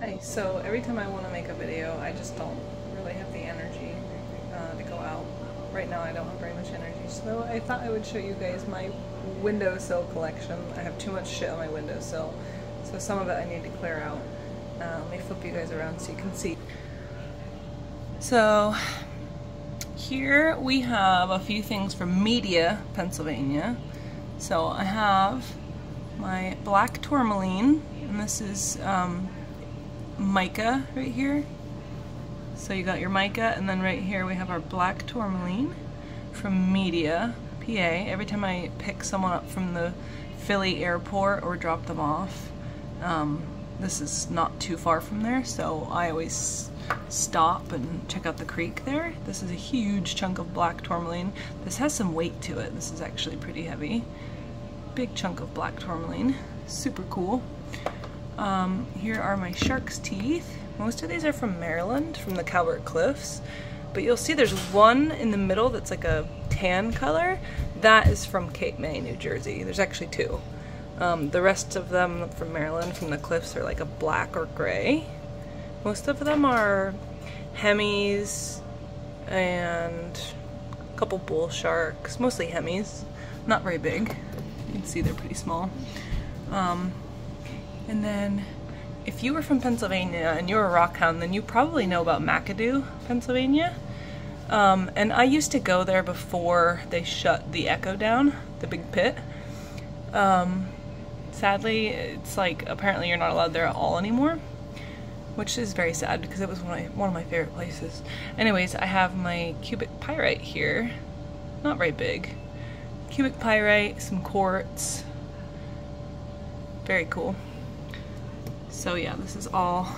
Hi, so every time I want to make a video, I just don't really have the energy uh, to go out. Right now I don't have very much energy, so I thought I would show you guys my windowsill collection. I have too much shit on my windowsill, so some of it I need to clear out. Uh, let me flip you guys around so you can see. So here we have a few things from Media, Pennsylvania. So I have my black tourmaline, and this is um, mica right here. So you got your mica, and then right here we have our black tourmaline from Media, PA. Every time I pick someone up from the Philly airport or drop them off, um, this is not too far from there, so I always stop and check out the creek there. This is a huge chunk of black tourmaline. This has some weight to it. This is actually pretty heavy. Big chunk of black tourmaline. Super cool. Um, here are my shark's teeth. Most of these are from Maryland, from the Calvert Cliffs. But you'll see there's one in the middle that's like a tan color. That is from Cape May, New Jersey. There's actually two. Um, the rest of them from Maryland, from the cliffs, are like a black or gray. Most of them are Hemis and a couple bull sharks, mostly Hemis. Not very big. You can see they're pretty small. Um, and then if you were from Pennsylvania and you're a rockhound, then you probably know about McAdoo, Pennsylvania. Um, and I used to go there before they shut the Echo down, the big pit. Um, sadly, it's like apparently you're not allowed there at all anymore, which is very sad because it was one of my, one of my favorite places. Anyways, I have my cubic pyrite here, not very big. Cubic pyrite, some quartz, very cool. So yeah, this is all,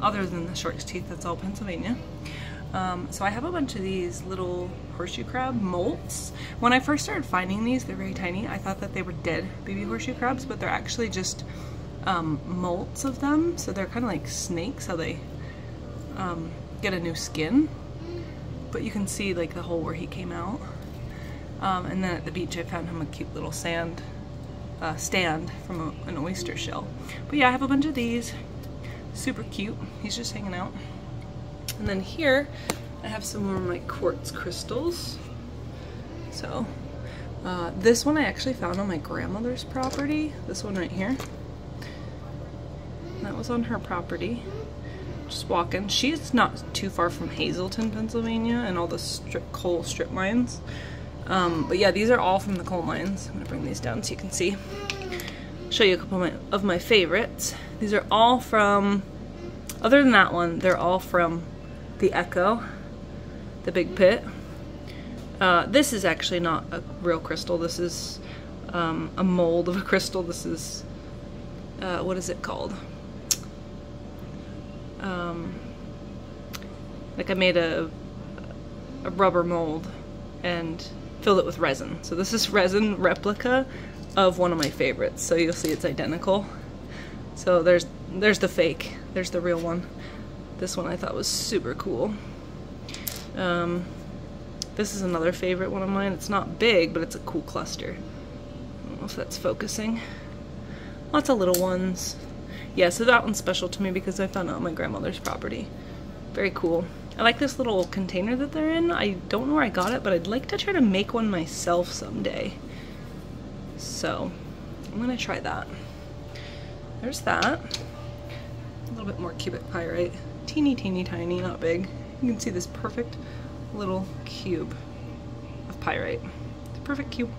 other than the shark's teeth, that's all Pennsylvania. Um, so I have a bunch of these little horseshoe crab molts. When I first started finding these, they're very tiny. I thought that they were dead baby horseshoe crabs, but they're actually just um, molts of them. So they're kind of like snakes, how they um, get a new skin. But you can see like the hole where he came out. Um, and then at the beach I found him a cute little sand uh, stand from a, an oyster shell. But yeah, I have a bunch of these. Super cute. He's just hanging out. And then here, I have some more of my quartz crystals. So, uh, this one I actually found on my grandmother's property. This one right here. That was on her property. Just walking. She's not too far from Hazleton, Pennsylvania, and all the strip, coal strip mines. Um, but yeah, these are all from the coal mines. I'm gonna bring these down so you can see. Show you a couple of my, of my favorites. These are all from, other than that one, they're all from the Echo, the big pit. Uh, this is actually not a real crystal. This is um, a mold of a crystal. This is, uh, what is it called? Um, like I made a, a rubber mold and filled it with resin. So this is resin replica of one of my favorites. So you'll see it's identical. So there's there's the fake. There's the real one. This one I thought was super cool. Um, this is another favorite one of mine. It's not big, but it's a cool cluster. I don't know if that's focusing. Lots of little ones. Yeah, so that one's special to me because I found it on my grandmother's property. Very cool. I like this little container that they're in. I don't know where I got it, but I'd like to try to make one myself someday. So, I'm gonna try that. There's that. A little bit more cubic pyrite. Teeny, teeny, tiny, not big. You can see this perfect little cube of pyrite. It's a perfect cube.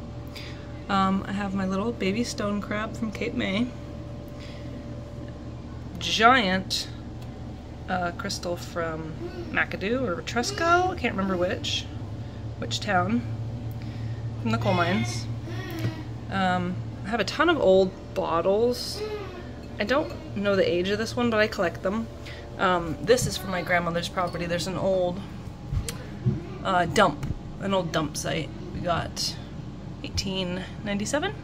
Um, I have my little baby stone crab from Cape May. Giant uh, crystal from McAdoo or Tresckow, I can't remember which, which town, from the coal mines. Um, I have a ton of old bottles. I don't know the age of this one, but I collect them. Um, this is from my grandmother's property. There's an old uh, dump, an old dump site. We got 1897.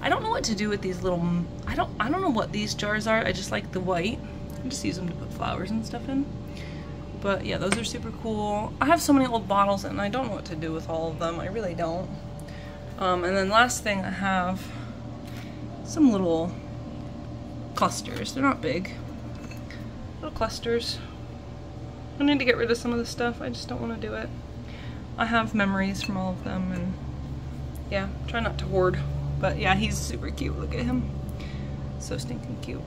I don't know what to do with these little, I don't, I don't know what these jars are. I just like the white. I just use them to put flowers and stuff in. But yeah, those are super cool. I have so many old bottles and I don't know what to do with all of them. I really don't. Um, and then last thing I have some little clusters. They're not big. little clusters. I need to get rid of some of the stuff. I just don't want to do it. I have memories from all of them and yeah, try not to hoard. But yeah, he's super cute. Look at him. So stinking cute.